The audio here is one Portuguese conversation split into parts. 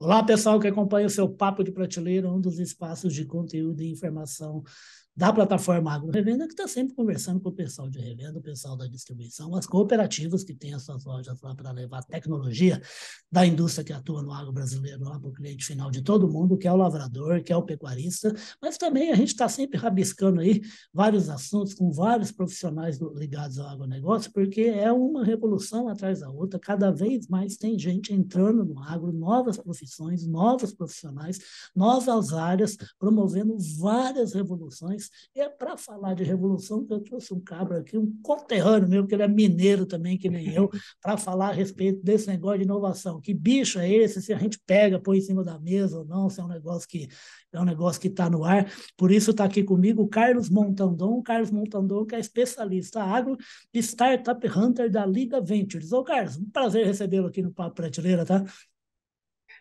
Olá, pessoal que acompanha o seu Papo de Prateleira, um dos espaços de conteúdo e informação da plataforma Agro Revenda, que está sempre conversando com o pessoal de revenda, o pessoal da distribuição, as cooperativas que têm as suas lojas lá para levar tecnologia da indústria que atua no agro brasileiro lá para o cliente final de todo mundo, que é o lavrador, que é o pecuarista, mas também a gente está sempre rabiscando aí vários assuntos com vários profissionais ligados ao agronegócio, porque é uma revolução atrás da outra, cada vez mais tem gente entrando no agro, novas profissões, novos profissionais, novas áreas, promovendo várias revoluções e é para falar de revolução que eu trouxe um cabra aqui, um conterrâneo meu, que ele é mineiro também, que nem eu, para falar a respeito desse negócio de inovação. Que bicho é esse? Se a gente pega, põe em cima da mesa ou não, se é um negócio que é um negócio que está no ar. Por isso está aqui comigo o Carlos Montandon, Carlos Montandon, que é especialista agro e Startup Hunter da Liga Ventures. Ô, Carlos, um prazer recebê-lo aqui no Papo Prateleira, tá?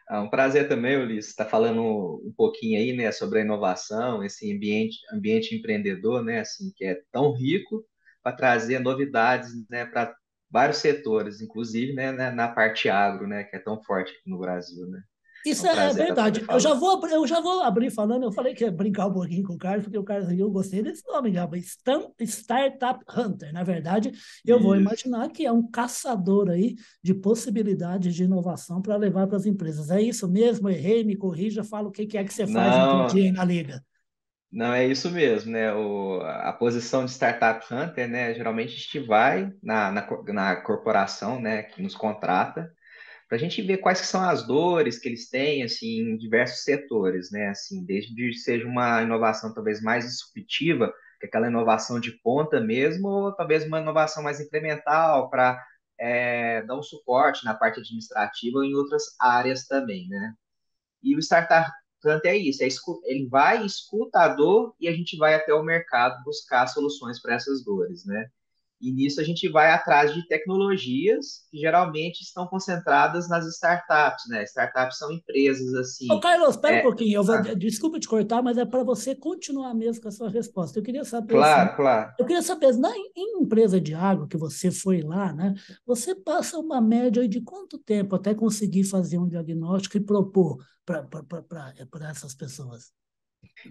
É um prazer também, Ulisses, estar tá falando um pouquinho aí, né, sobre a inovação, esse ambiente, ambiente empreendedor, né, assim, que é tão rico para trazer novidades, né, para vários setores, inclusive, né, na parte agro, né, que é tão forte aqui no Brasil, né. Isso é, é verdade. Eu já, vou, eu já vou abrir falando, eu falei que ia brincar um pouquinho com o Carlos, porque o Carlos eu gostei desse nome, já, Startup Hunter. Na verdade, eu Isso. vou imaginar que é um caçador aí de possibilidades de inovação para levar para as empresas. É isso mesmo? Errei, me corrija, fala o que, que é que você faz no dia aí na liga. Não, é isso mesmo, né? O, a posição de Startup Hunter, né? Geralmente a gente vai na, na, na corporação, né, que nos contrata, para a gente ver quais que são as dores que eles têm assim em diversos setores, né? Assim, desde que seja uma inovação talvez mais disruptiva, que é aquela inovação de ponta mesmo, ou talvez uma inovação mais incremental para é, dar um suporte na parte administrativa ou em outras áreas também, né? E o Startup Hunt é isso, é ele vai, escuta a dor e a gente vai até o mercado buscar soluções para essas dores, né? E nisso a gente vai atrás de tecnologias que geralmente estão concentradas nas startups, né? Startups são empresas assim. Ô, Carlos, espera é... um pouquinho. Eu vou... Ah. Desculpa te cortar, mas é para você continuar mesmo com a sua resposta. Eu queria saber. Claro, assim, claro. Eu queria saber, na, em empresa de água que você foi lá, né? Você passa uma média de quanto tempo até conseguir fazer um diagnóstico e propor para essas pessoas?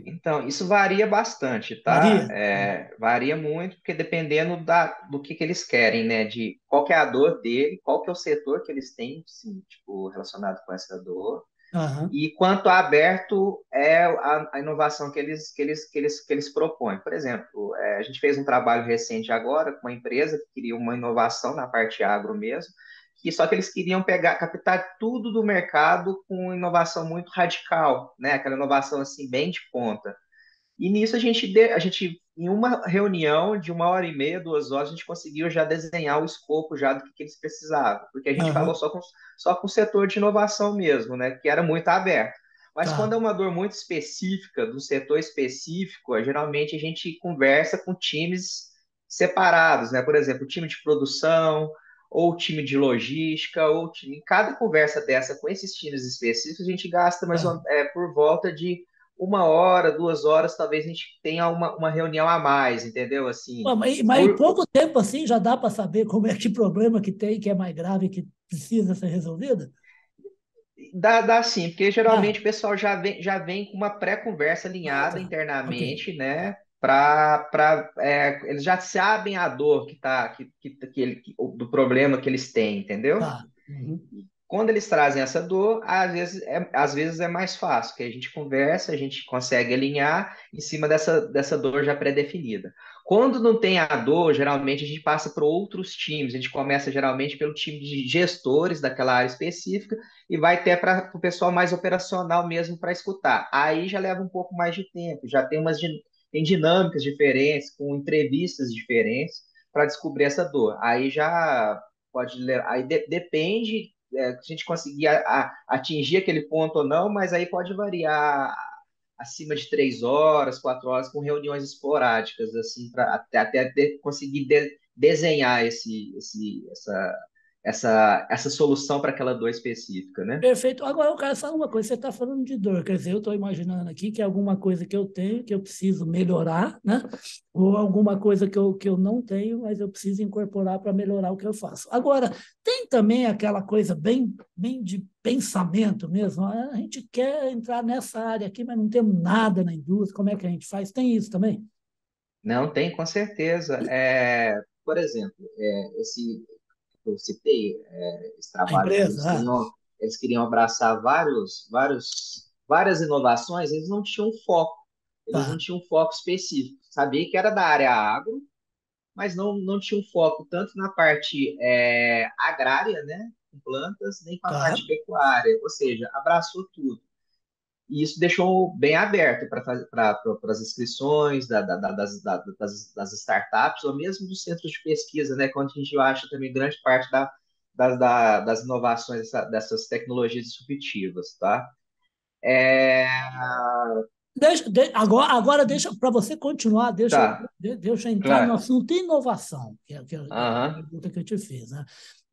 Então, isso varia bastante, tá? Varia? É, varia muito, porque dependendo da, do que, que eles querem, né? De qual que é a dor dele, qual que é o setor que eles têm, sim, tipo, relacionado com essa dor. Uhum. E quanto aberto é a, a, inovação que eles, que, eles, que, eles, que eles propõem. Por exemplo, é, a gente fez um trabalho recente agora com uma empresa que queria uma inovação na parte agro mesmo, que só que eles queriam pegar, captar tudo do mercado com inovação muito radical, né? Aquela inovação assim bem de ponta. E nisso a gente, a gente em uma reunião de uma hora e meia, duas horas, a gente conseguiu já desenhar o escopo já do que, que eles precisavam, porque a gente uhum. falou só com, só com o setor de inovação mesmo, né? Que era muito aberto. Mas tá. quando é uma dor muito específica, do setor específico, geralmente a gente conversa com times separados, né? Por exemplo, o time de produção, ou time de logística, ou time. Em cada conversa dessa com esses times específicos, a gente gasta mais ah. é, por volta de uma hora, duas horas, talvez a gente tenha uma, uma reunião a mais, entendeu? Assim, mas, mas por... em pouco tempo assim já dá para saber como é que problema que tem, que é mais grave, que precisa ser resolvido? Dá, dá sim, porque geralmente ah. o pessoal já vem, já vem com uma pré-conversa alinhada ah, tá. internamente, okay. né? Para é, eles já sabem a dor que tá que, que, que ele, do problema que eles têm, entendeu? Tá. Uhum. Quando eles trazem essa dor, às vezes, é, às vezes é mais fácil, que a gente conversa, a gente consegue alinhar em cima dessa, dessa dor já pré-definida. Quando não tem a dor, geralmente a gente passa para outros times, a gente começa geralmente pelo time de gestores daquela área específica e vai até para o pessoal mais operacional mesmo para escutar. Aí já leva um pouco mais de tempo, já tem umas tem dinâmicas diferentes, com entrevistas diferentes para descobrir essa dor. Aí já pode aí de, depende é, a gente conseguir a, a, atingir aquele ponto ou não, mas aí pode variar acima de três horas, quatro horas, com reuniões esporádicas, assim, para até, até conseguir de, desenhar esse, esse, essa, essa, essa solução para aquela dor específica, né? Perfeito. Agora eu quero falar uma coisa, você está falando de dor, quer dizer, eu estou imaginando aqui que é alguma coisa que eu tenho, que eu preciso melhorar, né? Ou alguma coisa que eu, que eu não tenho, mas eu preciso incorporar para melhorar o que eu faço. Agora, tem também aquela coisa bem, bem de pensamento mesmo, a gente quer entrar nessa área aqui, mas não temos nada na indústria, como é que a gente faz? Tem isso também? Não, tem, com certeza. É, por exemplo, é, esse, eu citei, é, esse trabalho, empresa, eles, queriam, ah. eles, queriam, abraçar vários, vários, várias inovações, eles não tinham foco, eles tá. não tinham foco específico. Sabia que era da área agro, mas não, não tinham foco tanto na parte é, agrária, né, com plantas, nem com a tá. parte pecuária, ou seja, abraçou tudo. E isso deixou bem aberto para as inscrições da, da, das, das, das, startups, ou mesmo dos centros de pesquisa, né, onde a gente acha também grande parte da, das, das inovações dessa, dessas tecnologias disruptivas. Tá? É... Deixa, de, agora, agora deixa para você continuar, deixa, tá. de, deixa eu entrar claro. no assunto inovação, que é, que é a pergunta que eu te fiz. Né?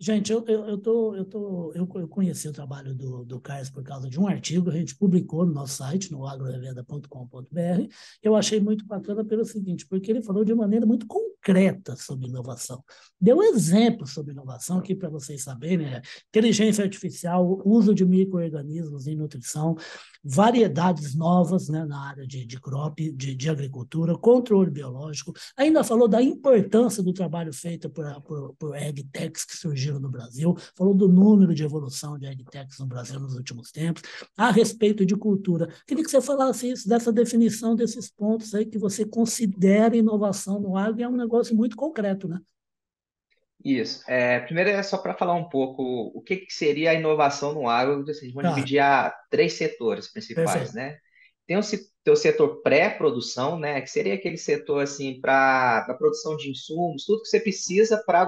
Gente, eu, eu, eu, tô, eu, tô, eu, eu conheci o trabalho do, do Carlos por causa de um artigo que a gente publicou no nosso site, no agrorevenda.com.br. Eu achei muito bacana pelo seguinte, porque ele falou de maneira muito concreta sobre inovação. Deu exemplos sobre inovação aqui para vocês saberem, né? inteligência artificial, uso de micro-organismos em nutrição, variedades novas né, na área de, de crop, de, de agricultura, controle biológico. Ainda falou da importância do trabalho feito por, por, por agtechs que surgiram no Brasil, falou do número de evolução de agtechs no Brasil nos últimos tempos, a respeito de cultura. Queria que você falasse isso, dessa definição desses pontos aí que você considera inovação no agro, e é um negócio muito concreto, né? Isso. É, primeiro é só para falar um pouco o que, que, seria a inovação no agro. Vocês vão tá. dividir a três setores principais, né? Tem o, tem o setor pré-produção, né? Que seria aquele setor assim para a produção de insumos, tudo que você precisa para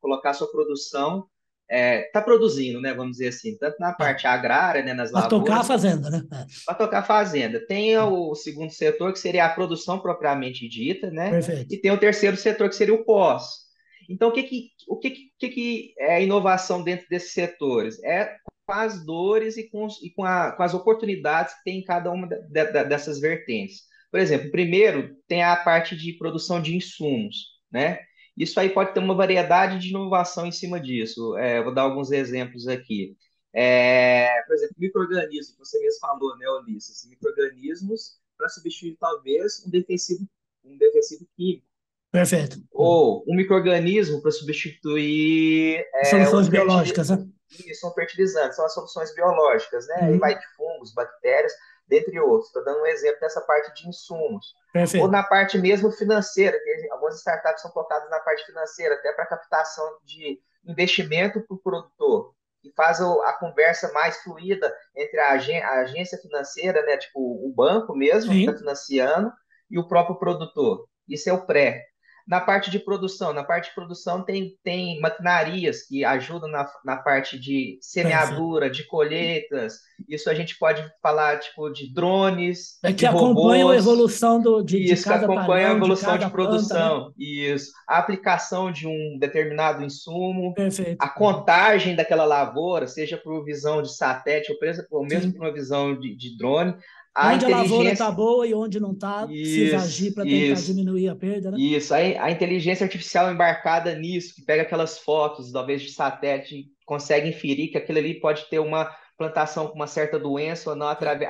colocar sua produção está é, tá produzindo, né? Vamos dizer assim, tanto na parte agrária, né, nas lavouras. Para tocar a fazenda, né? Para tocar a fazenda. Tem o segundo setor, que seria a produção propriamente dita, né? Perfeito. E tem o terceiro setor, que seria o pós. Então, o que, que, o que, que, que é inovação dentro desses setores? É com as dores e com, e com, a, com as oportunidades que tem em cada uma de, de, dessas vertentes. Por exemplo, primeiro tem a parte de produção de insumos, né? Isso aí pode ter uma variedade de inovação em cima disso. É, vou dar alguns exemplos aqui. É, por exemplo, microorganismos, você mesmo falou, né, Ulisses? Microorganismos para substituir talvez um defensivo, um defensivo químico. Perfeito. Ou um microorganismo para substituir. É, soluções biológicas, né? Isso, são fertilizantes, são as soluções biológicas, né? Uhum. Aí vai de fungos, bactérias dentre outros. Estou dando um exemplo dessa parte de insumos. Perfeito. Ou na parte mesmo financeira, que algumas startups são focadas na parte financeira, até para captação de investimento para o produtor, que faz a conversa mais fluida entre a, agência financeira, né, tipo o banco mesmo, Sim. que está financiando, e o próprio produtor. Isso é o pré na parte de produção. Na parte de produção tem, tem maquinarias que ajudam na, na parte de semeadura, de colheitas. Isso a gente pode falar tipo de drones, é que acompanham a evolução do, de, Isso, de cada que acompanha a evolução de, de produção. Planta, né? Isso. A aplicação de um determinado insumo, Perfeito. a contagem daquela lavoura, seja por visão de satélite ou mesmo Sim. por uma visão de, de drone, a onde a lavoura está boa e onde não está, precisa agir para tentar isso, diminuir a perda, né? Isso, aí a inteligência artificial embarcada nisso, que pega aquelas fotos, talvez de satélite, consegue inferir que aquilo ali pode ter uma plantação com uma certa doença ou não através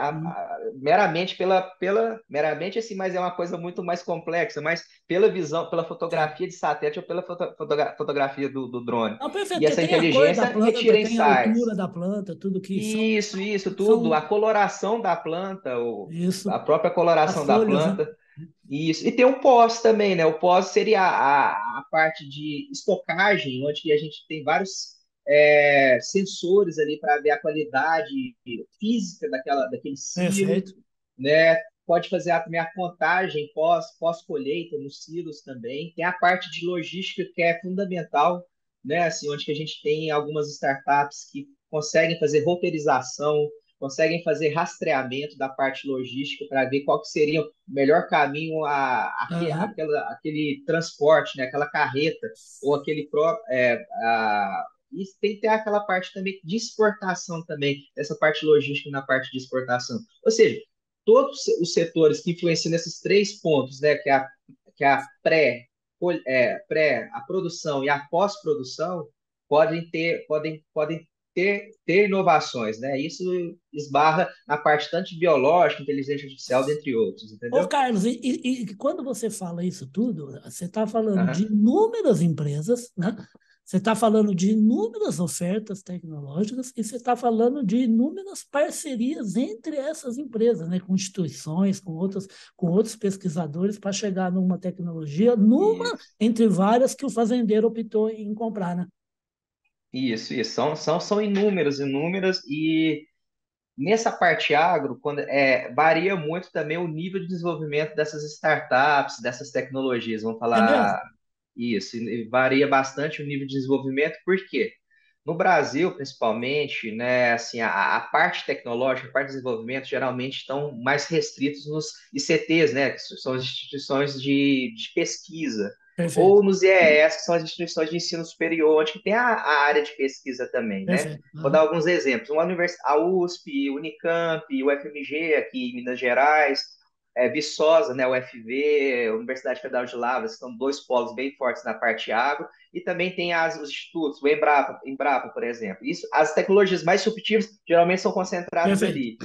meramente pela pela meramente assim mas é uma coisa muito mais complexa mas pela visão pela fotografia de satélite ou pela foto, fotogra, fotografia do, do drone não, perfeito, e essa inteligência planta, retira tem insights a altura da planta tudo que isso são, isso tudo são... a coloração da planta o, isso. a própria coloração da folhas, planta né? Isso. E tem o pós também, né? O pós seria a, a parte de estocagem, onde a gente tem vários é, sensores ali para ver a qualidade física daquela, daquele silo, né? Pode fazer a, também a contagem pós, pós-colheita nos silos também. Tem a parte de logística que é fundamental, né? Assim, onde que a gente tem algumas startups que conseguem fazer roteirização, conseguem fazer rastreamento da parte logística para ver qual que seria o melhor caminho a, a, uhum. aquela, aquele transporte, né? aquela carreta ou aquele é, a, E tem que ter aquela parte também de exportação também, essa parte logística na parte de exportação. Ou seja, todos os setores que influenciam nesses três pontos, né, que é a, que é a pré, é, pré, a produção e a pós-produção, podem ter, podem, podem ter, ter inovações, né? Isso esbarra na parte tanto de biológica, inteligência artificial, dentre outros, entendeu? Ô, Carlos, e, e, e quando você fala isso tudo, você está falando uhum. de inúmeras empresas, né? Você está falando de inúmeras ofertas tecnológicas e você está falando de inúmeras parcerias entre essas empresas, né, com instituições, com outros, com outros pesquisadores para chegar numa tecnologia, numa Isso. entre várias que o fazendeiro optou em comprar, né? Isso, isso. São, são, são inúmeras, inúmeras, e nessa parte agro, quando, é, varia muito também o nível de desenvolvimento dessas startups, dessas tecnologias, vamos falar é isso, varia bastante o nível de desenvolvimento, por quê? No Brasil, principalmente, né, assim, a, a, parte tecnológica, a parte de desenvolvimento, geralmente estão mais restritos nos ICTs, né, que são as instituições de, de pesquisa. Perfeito. ou nos IES, que são as instituições de ensino superior, onde tem a, a área de pesquisa também, né? Uhum. Vou dar alguns exemplos. Uma univers... A USP, Unicamp, o FMG aqui em Minas Gerais, é, Viçosa, né, o UFV, Universidade Federal de Lavras, são dois polos bem fortes na parte agro, e também tem as, os institutos, o Embrapa, Embrapa, por exemplo. Isso, as tecnologias mais disruptivas geralmente são concentradas ali.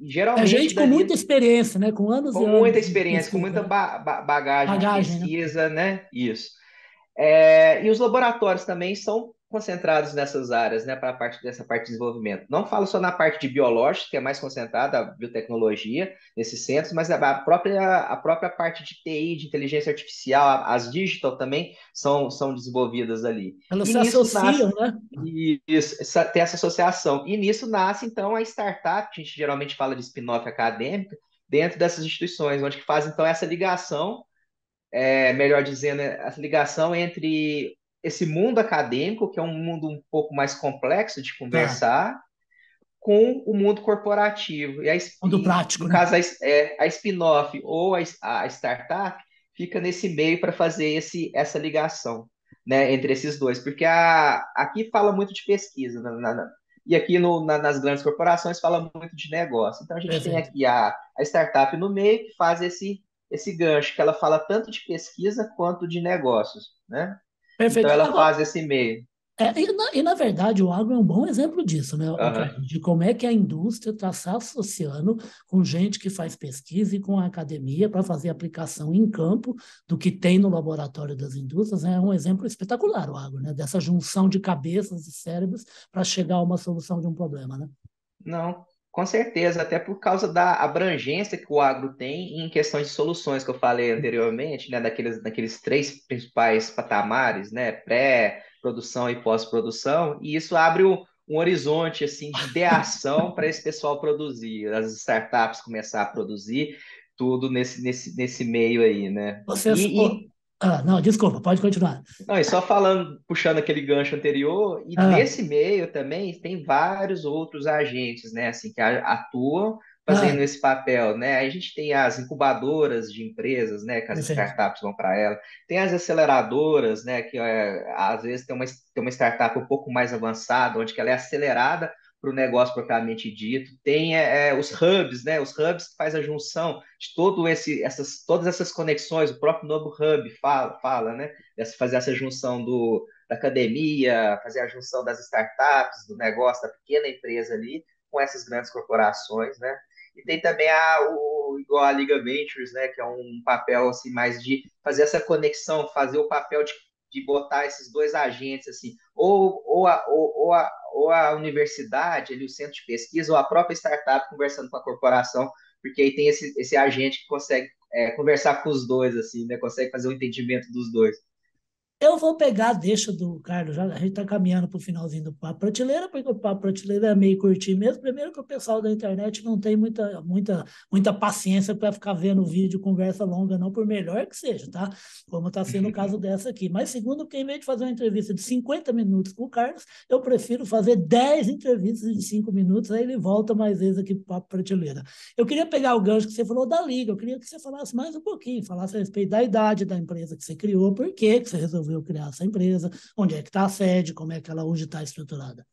Geralmente, é gente com muita experiência, né? Com anos com e anos. muita experiência, com muita ba bagagem, bagagem, de né? pesquisa, né? né? Isso. É, e os laboratórios também são concentrados nessas áreas, né, para a parte dessa parte de desenvolvimento. Não falo só na parte de biológica, que é mais concentrada a biotecnologia nesses centros, mas a própria a própria parte de TI, de inteligência artificial, as digital também são são desenvolvidas ali. Elas se associam, nasce, né? Isso, essa, tem essa associação. E nisso nasce então a startup, que a gente geralmente fala de spin-off acadêmica, dentro dessas instituições, onde que faz então essa ligação é, melhor dizendo, essa ligação entre esse mundo acadêmico, que é um mundo um pouco mais complexo de conversar, ah. com o mundo corporativo. E a, mundo prático. No né? caso, a, é, a spin-off ou a, a startup fica nesse meio para fazer esse, essa ligação né, entre esses dois. Porque a, aqui fala muito de pesquisa, na, na, e aqui no, na, nas grandes corporações fala muito de negócio. Então a gente Perfeito. tem aqui a, a startup no meio que faz esse, esse gancho, que ela fala tanto de pesquisa quanto de negócios. Né? Perfeito. Então ela faz esse meio. É, e, na, e, na, verdade, o agro é um bom exemplo disso, né? Uhum. De como é que a indústria está se associando com gente que faz pesquisa e com a academia para fazer aplicação em campo do que tem no laboratório das indústrias. É um exemplo espetacular o agro, né? Dessa junção de cabeças e cérebros para chegar a uma solução de um problema, né? Não, com certeza, até por causa da abrangência que o agro tem em questões de soluções que eu falei anteriormente, né, daqueles, daqueles três principais patamares, né, pré-produção e pós-produção, e isso abre um, um horizonte assim de ideação para esse pessoal produzir, as startups começar a produzir tudo nesse, nesse, nesse meio aí, né? Você, e, e... Ah, não, desculpa, pode continuar. Não, e só falando, puxando aquele gancho anterior, e ah. nesse meio também tem vários outros agentes, né, assim, que atuam fazendo ah. esse papel, né? A gente tem as incubadoras de empresas, né, que as startups vão para ela, tem as aceleradoras, né, que é, às vezes tem uma, tem uma startup um pouco mais avançada, onde ela é acelerada para o negócio propriamente dito. Tem é, é, os hubs, né? Os hubs que faz a junção de todo esse, essas, todas essas conexões. O próprio novo hub fala, fala, né? Dessa, fazer essa junção do, da academia, fazer a junção das startups, do negócio da pequena empresa ali com essas grandes corporações, né? E tem também a, o, igual a Liga Ventures, né? Que é um papel assim mais de fazer essa conexão, fazer o papel de de botar esses dois agentes, assim, ou, ou, a, ou, ou, a, ou a universidade, ali, o centro de pesquisa, ou a própria startup conversando com a corporação, porque aí tem esse, esse agente que consegue é, conversar com os dois, assim, né? Consegue fazer o um entendimento dos dois. Eu vou pegar deixa do Carlos, já, a gente está caminhando para o finalzinho do Papo Prateleira, porque o Papo Prateleira é meio curtinho mesmo. Primeiro que o pessoal da internet não tem muita, muita, muita paciência para ficar vendo vídeo, conversa longa, não, por melhor que seja, tá? Como está sendo o caso dessa aqui. Mas segundo, que em vez de fazer uma entrevista de 50 minutos com o Carlos, eu prefiro fazer 10 entrevistas de 5 minutos, aí ele volta mais vezes aqui para o Papo Prateleira. Eu queria pegar o gancho que você falou da Liga, eu queria que você falasse mais um pouquinho, falasse a respeito da idade da empresa que você criou, por que você resolveu resolveu criar essa empresa, onde é que está a sede, como é que ela hoje está estruturada.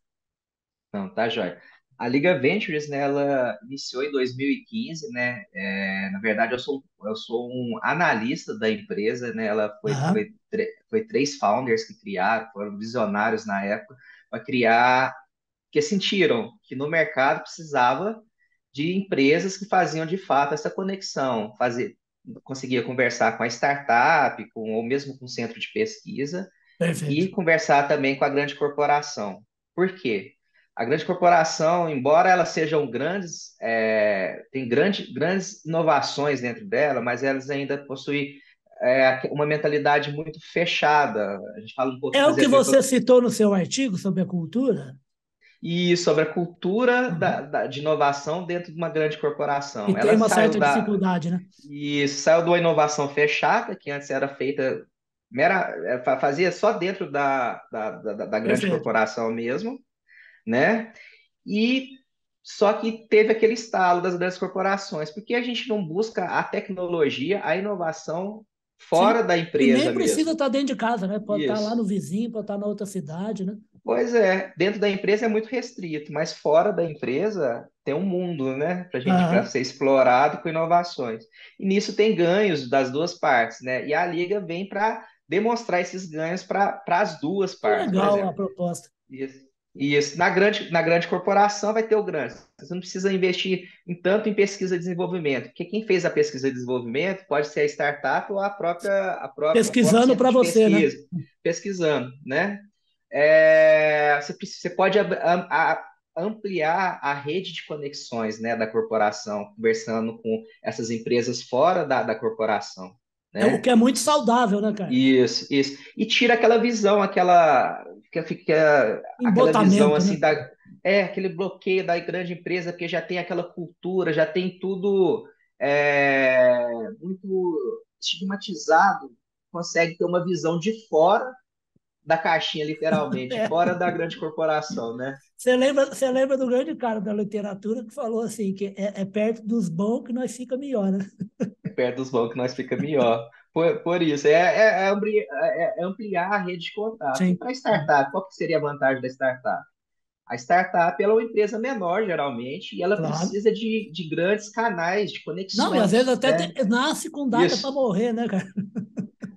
Não, tá jóia. A Liga Ventures, né, ela iniciou em 2015, né? É, na verdade, eu sou, eu sou um analista da empresa, né? Ela foi, uhum. foi, foi, três founders que criaram, foram visionários na época, para criar, que sentiram que no mercado precisava de empresas que faziam de fato essa conexão, fazer, conseguia conversar com a startup, com, ou mesmo com o centro de pesquisa, Perfeito. e conversar também com a grande corporação. Por quê? a grande corporação, embora elas sejam grandes, é, tem grande, grandes inovações dentro dela, mas elas ainda possuem é, uma mentalidade muito fechada. A gente fala um pouco. É o que você citou no seu artigo sobre a cultura. E sobre a cultura uhum. da, da, de inovação dentro de uma grande corporação. E tem uma certa da, dificuldade, né? E saiu de uma inovação fechada, que antes era feita, mera, é, fazia só dentro da, da, da, da grande Perfeito. corporação mesmo, né? E só que teve aquele estalo das grandes corporações, porque a gente não busca a tecnologia, a inovação fora Sim. da empresa. E nem precisa mesmo. estar dentro de casa, né? Pode Isso. estar lá no vizinho, pode estar na outra cidade, né? Pois é, dentro da empresa é muito restrito, mas fora da empresa tem um mundo, né? Para a gente uhum. ser explorado com inovações. E nisso tem ganhos das duas partes, né? E a Liga vem para demonstrar esses ganhos para as duas partes. Legal a proposta. Isso. Isso. Na grande, na grande corporação vai ter o grande. Você não precisa investir em tanto em pesquisa e desenvolvimento, porque quem fez a pesquisa e desenvolvimento pode ser a startup ou a própria. A própria Pesquisando para você, né? pesquisa, né? Pesquisando, né? É, você, você pode a, a, ampliar a rede de conexões né, da corporação, conversando com essas empresas fora da, da corporação. Né? É o que é muito saudável, né, cara? Isso, isso. E tira aquela visão, aquela que fica aquela visão assim né? da é aquele bloqueio da grande empresa porque já tem aquela cultura, já tem tudo é, muito estigmatizado, consegue ter uma visão de fora da caixinha, literalmente, é. fora da grande corporação, né? Você lembra, você lembra do grande cara da literatura que falou assim, que é, é perto dos bons que nós fica melhor, né? É perto dos bons que nós fica melhor. Por, por isso, é, é, é ampliar, é, ampliar a rede de contato. Para a startup, qual que seria a vantagem da startup? A startup ela é uma empresa menor, geralmente, e ela claro. precisa de, de grandes canais de conexão. Não, às vezes até né? nasce com data para morrer, né, cara?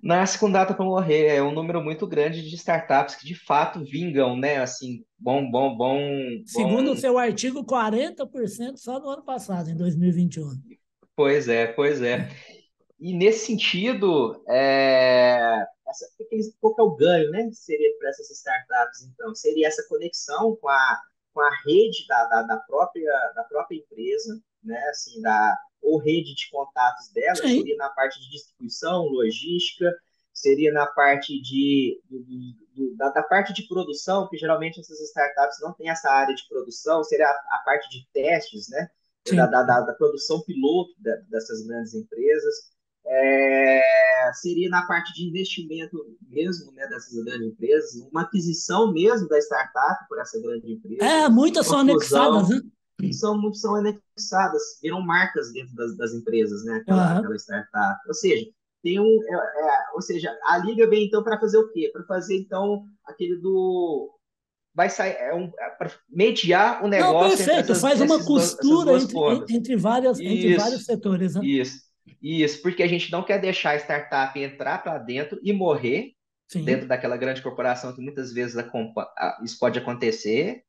Nasce com data para morrer. É um número muito grande de startups que de fato vingam, né? Assim, bom, bom, bom. Segundo o seu artigo, 40% só no ano passado, em 2021. Pois é, pois é. E nesse sentido, é, essa, qual que é o ganho, né? Seria para essas startups, então? Seria essa conexão com a, com a rede da, da, da própria, da própria empresa, né? Assim, da, ou rede de contatos dela, Sim. seria na parte de distribuição, logística, seria na parte de, da, da, parte de produção, que geralmente essas startups não têm essa área de produção, seria a, a parte de testes, né? Da, da, da, produção piloto dessas grandes empresas é, seria na parte de investimento mesmo né, dessas grandes empresas, uma aquisição mesmo da startup por essa grande empresa. É, muitas são anexadas, né? São, muito são anexadas, viram marcas dentro das, das empresas, né? Aquela, uhum. aquela, startup. Ou seja, tem um. É, é, ou seja, a liga vem então para fazer o quê? Para fazer então aquele do vai sair é um, é para mediar o negócio. Não, perfeito, essas, faz uma costura entre, entre, várias, isso, entre vários setores. Né? Isso. Isso, porque a gente não quer deixar a startup entrar para dentro e morrer Sim. dentro daquela grande corporação que muitas vezes isso pode acontecer.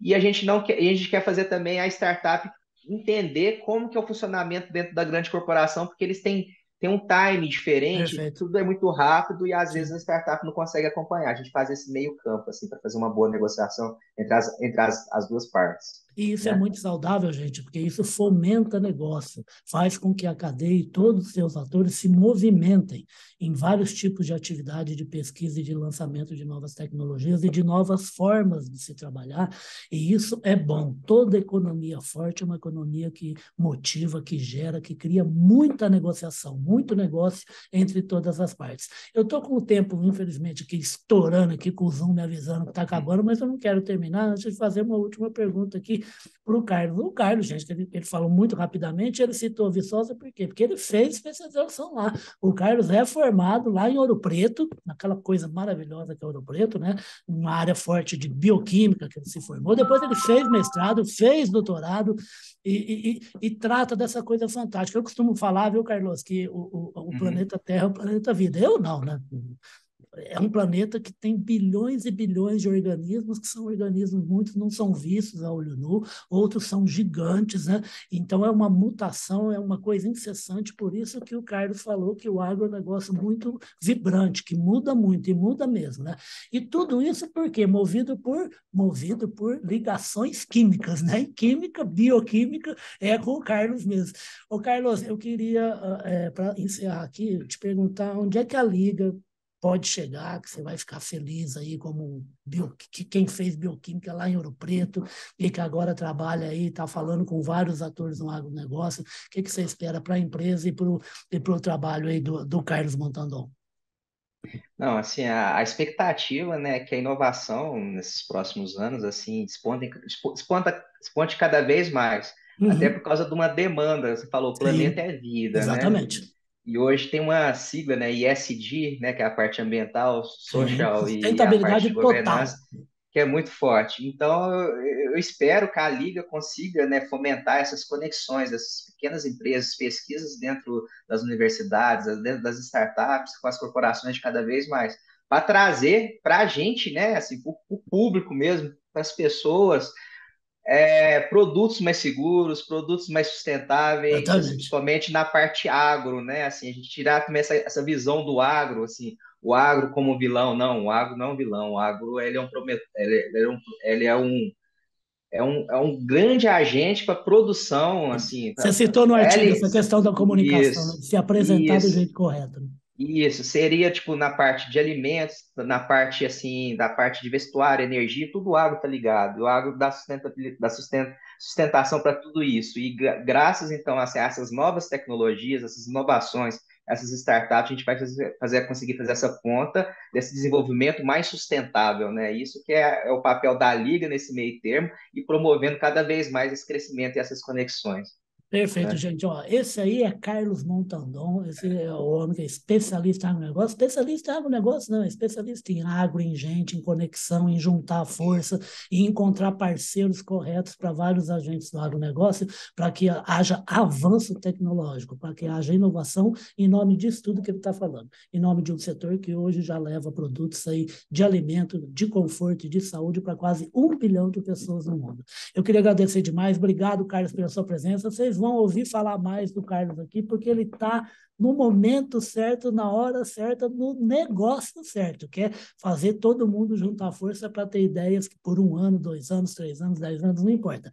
E a gente não quer, a gente quer fazer também a startup entender como que é o funcionamento dentro da grande corporação, porque eles têm tem um time diferente, Perfeito. tudo é muito rápido e às vezes a startup não consegue acompanhar. A gente faz esse meio campo assim para fazer uma boa negociação entre as, entre as, as duas partes. E isso é. é muito saudável, gente, porque isso fomenta negócio, faz com que a cadeia e todos os seus atores se movimentem em vários tipos de atividade de pesquisa e de lançamento de novas tecnologias e de novas formas de se trabalhar. E isso é bom. Toda economia forte é uma economia que motiva, que gera, que cria muita negociação, muito negócio entre todas as partes. Eu estou com o tempo, infelizmente, aqui estourando aqui, com o Zoom me avisando que está acabando, mas eu não quero terminar antes de fazer uma última pergunta aqui para o Carlos. O Carlos, gente, ele, ele falou muito rapidamente, ele citou Viçosa, por quê? Porque ele fez especialização lá. O Carlos é formado lá em Ouro Preto, naquela coisa maravilhosa que é Ouro Preto, né? Uma área forte de bioquímica que ele se formou. Depois ele fez mestrado, fez doutorado e, e, e trata dessa coisa fantástica. Eu costumo falar, viu, Carlos, que o, o, o uhum. planeta Terra é o planeta vida. Eu não, né? É um planeta que tem bilhões e bilhões de organismos, que são organismos, muitos não são vistos a olho nu, outros são gigantes, né? Então é uma mutação, é uma coisa incessante, por isso que o Carlos falou que o agro é um negócio muito vibrante, que muda muito, e muda mesmo, né? E tudo isso porque movido por movido por ligações químicas, né? E química, bioquímica é com o Carlos mesmo. Ô Carlos, eu queria, é, para encerrar aqui, te perguntar onde é que a Liga pode chegar, que você vai ficar feliz aí como bio, que quem fez bioquímica lá em Ouro Preto e que agora trabalha aí, está falando com vários atores no agronegócio. O que, que você espera para a empresa e para o trabalho aí do, do Carlos Montandon? Não, assim, a, a, expectativa, né, é que a inovação nesses próximos anos, assim, desponte, desponte cada vez mais, uhum. até por causa de uma demanda, você falou, o planeta Sim, é vida, né? exatamente. né? E hoje tem uma sigla, né, ISD, né, que é a parte ambiental, social Sim, e a parte de governança, total. que é muito forte. Então, eu espero que a Liga consiga né, fomentar essas conexões dessas pequenas empresas, pesquisas dentro das universidades, dentro das startups, com as corporações de cada vez mais, para trazer para a gente, né, assim, para o público mesmo, para as pessoas, é, produtos mais seguros, produtos mais sustentáveis, principalmente na parte agro, né? Assim, a gente tirar também essa, essa visão do agro, assim, o agro como vilão, não, o agro não é um vilão, o agro ele é um ele, é um, ele é um é um, é um grande agente para produção, assim. Você citou no artigo essa questão da comunicação, isso, né? se apresentar isso. do jeito correto. Né? Isso, seria tipo na parte de alimentos, na parte assim, da parte de vestuário, energia, tudo o agro tá ligado. O agro dá, dá sustentação para tudo isso. E gra graças então a essas novas tecnologias, essas inovações, essas startups, a gente vai fazer, fazer conseguir fazer essa ponta desse desenvolvimento mais sustentável, né? Isso que é, é o papel da liga nesse meio termo e promovendo cada vez mais esse crescimento e essas conexões. Perfeito, é. gente. Ó, esse aí é Carlos Montandon, esse é o homem que é especialista em agronegócio. Especialista em agronegócio, não, é especialista em agro, em gente, em conexão, em juntar força e encontrar parceiros corretos para vários agentes do agronegócio, para que haja avanço tecnológico, para que haja inovação em nome disso tudo que ele está falando, em nome de um setor que hoje já leva produtos aí de alimento, de conforto e de saúde para quase um bilhão de pessoas no mundo. Eu queria agradecer demais. Obrigado, Carlos, pela sua presença. Vocês vão ouvir falar mais do Carlos aqui, porque ele está no momento certo, na hora certa, no negócio certo, que é fazer todo mundo juntar força para ter ideias que por um ano, dois anos, três anos, dez anos, não importa.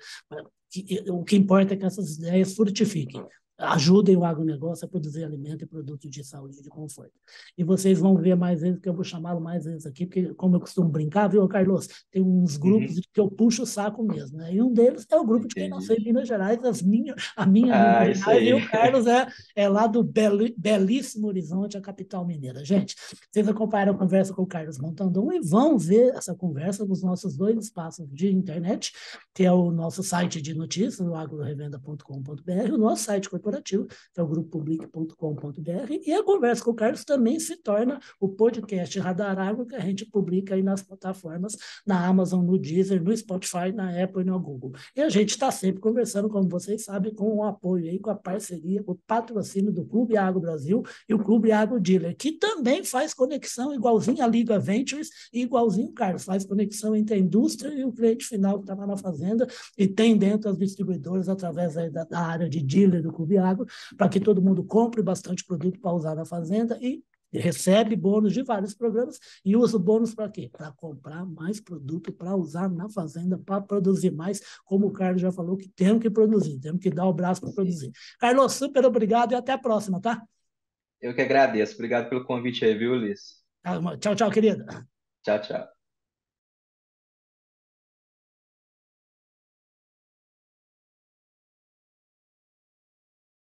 O que importa é que essas ideias frutifiquem ajudem o agronegócio a produzir alimento e produtos de saúde e de conforto. E vocês vão ver mais vezes, que eu vou chamá-lo mais vezes aqui, porque, como eu costumo brincar, viu, Carlos? Tem uns grupos uhum. que eu puxo o saco mesmo, né? E um deles é o grupo de quem nasceu em Minas Gerais, as minha, a minha ah, Minas Gerais, e o Carlos é, é lá do beli, belíssimo Horizonte, a capital mineira. Gente, vocês acompanharam a conversa com o Carlos Montandon e vão ver essa conversa nos nossos dois espaços de internet, que é o nosso site de notícias, o agrorevenda.com.br, o nosso site corporativo corporativo, que é o grupopublic.com.br, e a conversa com o Carlos também se torna o podcast Radar Água, que a gente publica aí nas plataformas, na Amazon, no Deezer, no Spotify, na Apple e no Google. E a gente está sempre conversando, como vocês sabem, com o apoio aí, com a parceria, o patrocínio do Clube Agro Brasil e o Clube Agro Dealer, que também faz conexão igualzinho a Liga Ventures e igualzinho o Carlos, faz conexão entre a indústria e o cliente final que está lá na fazenda e tem dentro as distribuidoras através da, da área de dealer do Clube Agro, para que todo mundo compre bastante produto para usar na fazenda e recebe bônus de vários programas e usa o bônus para quê? Para comprar mais produto para usar na fazenda, para produzir mais, como o Carlos já falou que temos que produzir, temos que dar o braço para produzir. Carlos, super obrigado e até a próxima, tá? Eu que agradeço. Obrigado pelo convite aí, viu, Ulisses? Tchau, tchau, querida. Tchau, tchau.